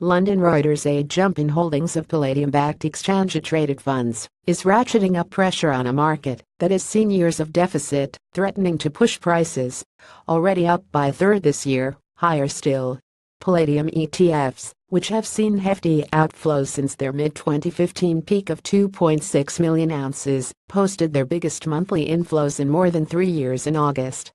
London Reuters a jump in holdings of palladium-backed exchange-traded funds is ratcheting up pressure on a market that has seen years of deficit, threatening to push prices, already up by a third this year, higher still. Palladium ETFs, which have seen hefty outflows since their mid-2015 peak of 2.6 million ounces, posted their biggest monthly inflows in more than three years in August.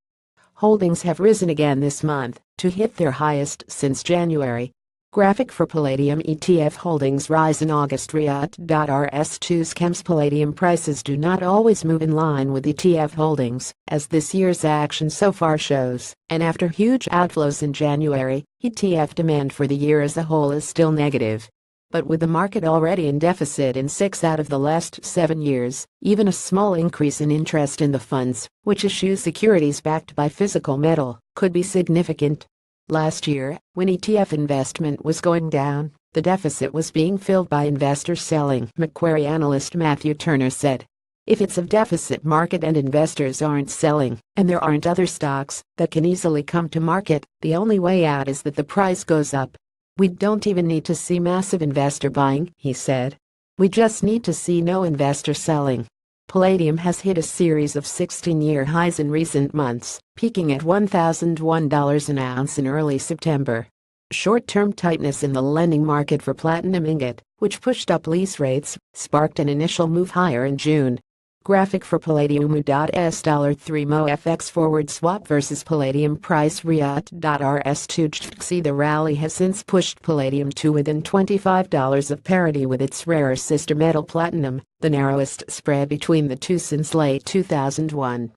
Holdings have risen again this month to hit their highest since January, Graphic for Palladium ETF holdings rise in August Riat.rs2's Chems Palladium prices do not always move in line with ETF holdings, as this year's action so far shows, and after huge outflows in January, ETF demand for the year as a whole is still negative. But with the market already in deficit in six out of the last seven years, even a small increase in interest in the funds, which issue securities backed by physical metal, could be significant. Last year, when ETF investment was going down, the deficit was being filled by investors selling, Macquarie analyst Matthew Turner said. If it's a deficit market and investors aren't selling, and there aren't other stocks that can easily come to market, the only way out is that the price goes up. We don't even need to see massive investor buying, he said. We just need to see no investor selling. Palladium has hit a series of 16-year highs in recent months, peaking at $1,001 an ounce in early September. Short-term tightness in the lending market for platinum ingot, which pushed up lease rates, sparked an initial move higher in June, Graphic for Palladium.S $3 Mo FX forward swap versus Palladium price Riat.rs2 See the rally has since pushed Palladium to within $25 of parity with its rarer sister metal platinum, the narrowest spread between the two since late 2001.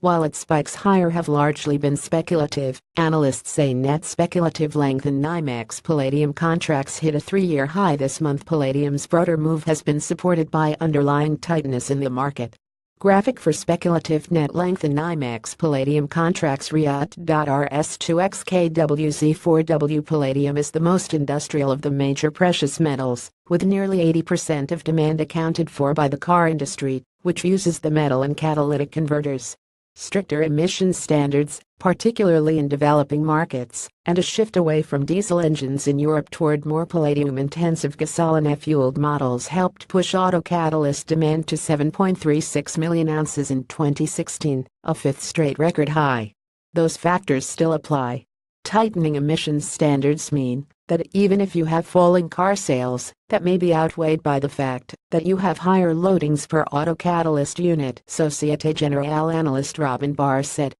While its spikes higher have largely been speculative, analysts say net speculative length in NYMEX palladium contracts hit a three-year high this month. Palladium's broader move has been supported by underlying tightness in the market. Graphic for speculative net length in NYMEX palladium contracts Riat.rs2xkwz4w Palladium is the most industrial of the major precious metals, with nearly 80% of demand accounted for by the car industry, which uses the metal in catalytic converters stricter emission standards, particularly in developing markets, and a shift away from diesel engines in Europe toward more palladium-intensive gasoline-fueled models helped push auto catalyst demand to 7.36 million ounces in 2016, a fifth straight record high. Those factors still apply. Tightening emissions standards mean that even if you have falling car sales, that may be outweighed by the fact that you have higher loadings per auto catalyst unit, Societe Generale analyst Robin Bhar said.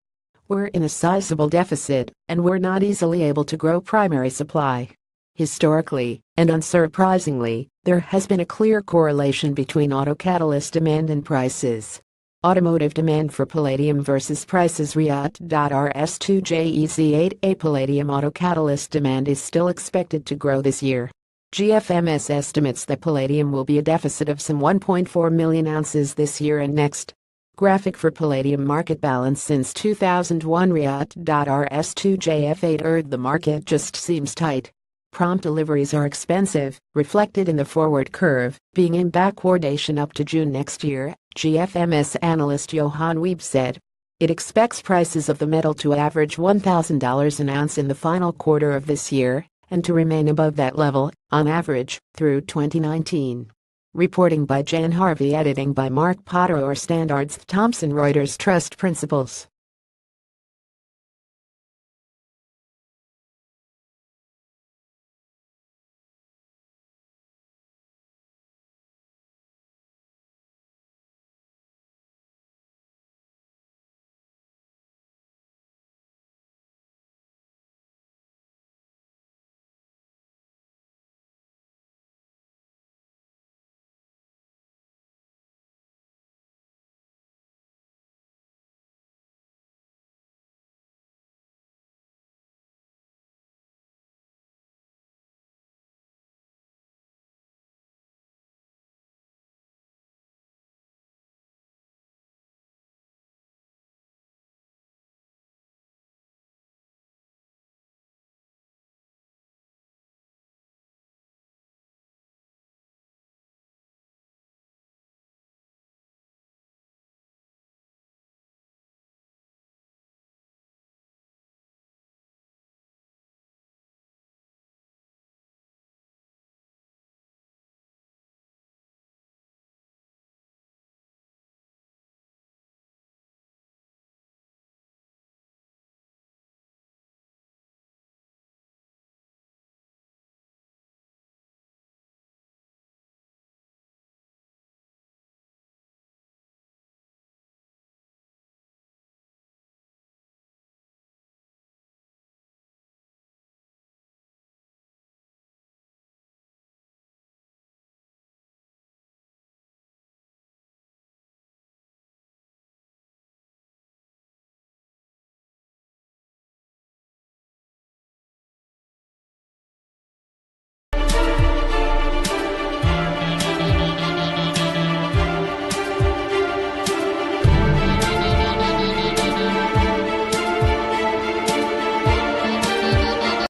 We're in a sizable deficit, and we're not easily able to grow primary supply. Historically, and unsurprisingly, there has been a clear correlation between auto catalyst demand and prices. Automotive demand for palladium versus prices Riat.rs2JEZ8A palladium auto catalyst demand is still expected to grow this year. GFMS estimates that palladium will be a deficit of some 1.4 million ounces this year and next. Graphic for palladium market balance since 2001 Riat.rs2JF8 ERD The market just seems tight. Prompt deliveries are expensive, reflected in the forward curve, being in backwardation up to June next year, GFMS analyst Johann Wiebe said. It expects prices of the metal to average $1,000 an ounce in the final quarter of this year, and to remain above that level, on average, through 2019. Reporting by Jan Harvey Editing by Mark Potter or Standards Thomson Reuters Trust Principles